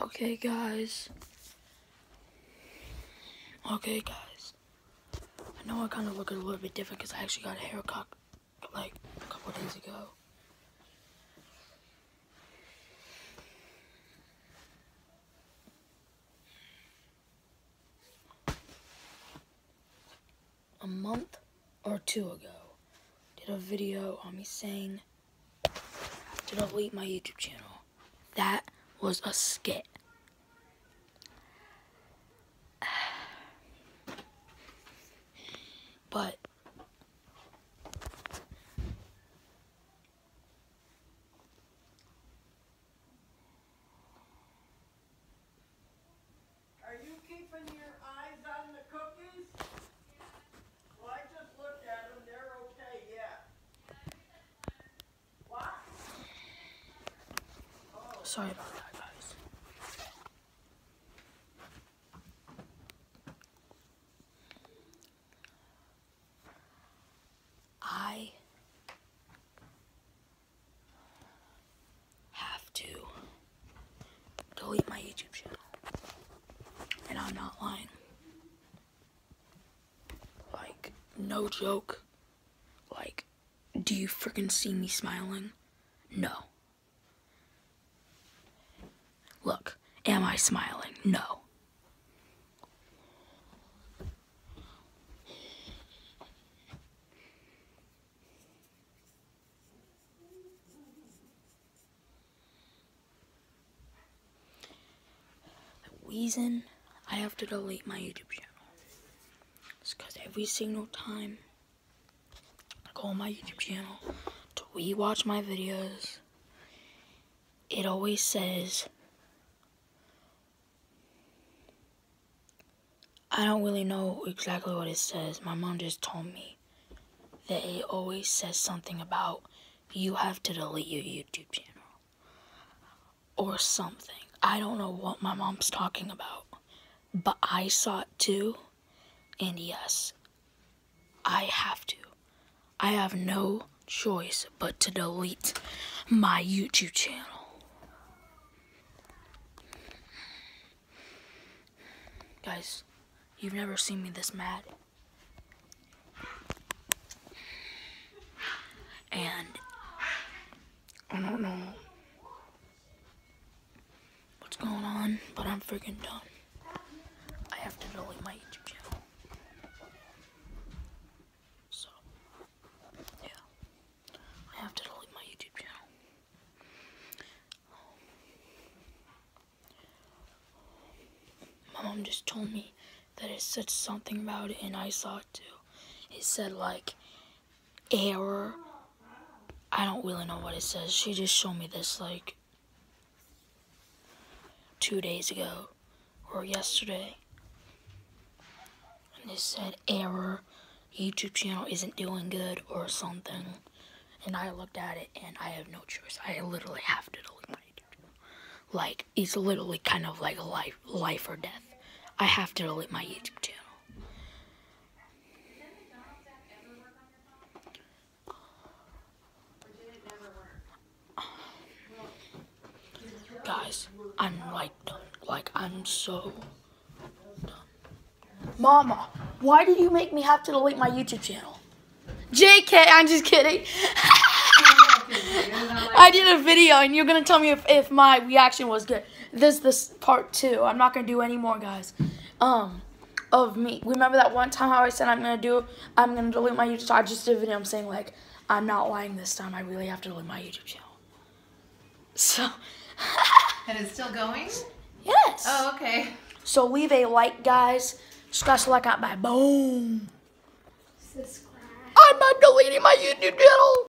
Okay, guys. Okay, guys. I know I kind of look a little bit different because I actually got a haircut like a couple days ago. A month or two ago, did a video on me saying to delete my YouTube channel. That was a skit. But Are you keeping your eyes on the cookies? Well, I just looked at them, they're okay, yeah. What? sorry about that, guys. I have to delete my YouTube channel. And I'm not lying. Like, no joke. Like, do you freaking see me smiling? No. Look, am I smiling? No. The reason I have to delete my YouTube channel every single time I go on my YouTube channel to rewatch my videos, it always says I don't really know exactly what it says. My mom just told me that it always says something about you have to delete your YouTube channel or something. I don't know what my mom's talking about, but I saw it too, and yes, I have to. I have no choice but to delete my YouTube channel. Guys, You've never seen me this mad. And I don't know what's going on, but I'm freaking done. I have to delete my YouTube channel. So, yeah. I have to delete my YouTube channel. My mom just told me that it said something about it and I saw it too. It said like error. I don't really know what it says. She just showed me this like two days ago or yesterday. And it said error. YouTube channel isn't doing good or something. And I looked at it and I have no choice. I literally have to delete my YouTube. Like it's literally kind of like life life or death. I have to delete my YouTube channel. Guys, I'm like done. Like, I'm so done. Mama, why did you make me have to delete my YouTube channel? JK, I'm just kidding. I did a video and you're gonna tell me if, if my reaction was good. This this part two. I'm not gonna do any more guys. Um of me. Remember that one time how I said I'm gonna do I'm gonna delete my YouTube I just did a video I'm saying like I'm not lying this time, I really have to delete my YouTube channel. So And it's still going? Yes. Oh, okay. So leave a like guys. Just got to like out my boom. Subscribe. I'm not deleting my YouTube channel.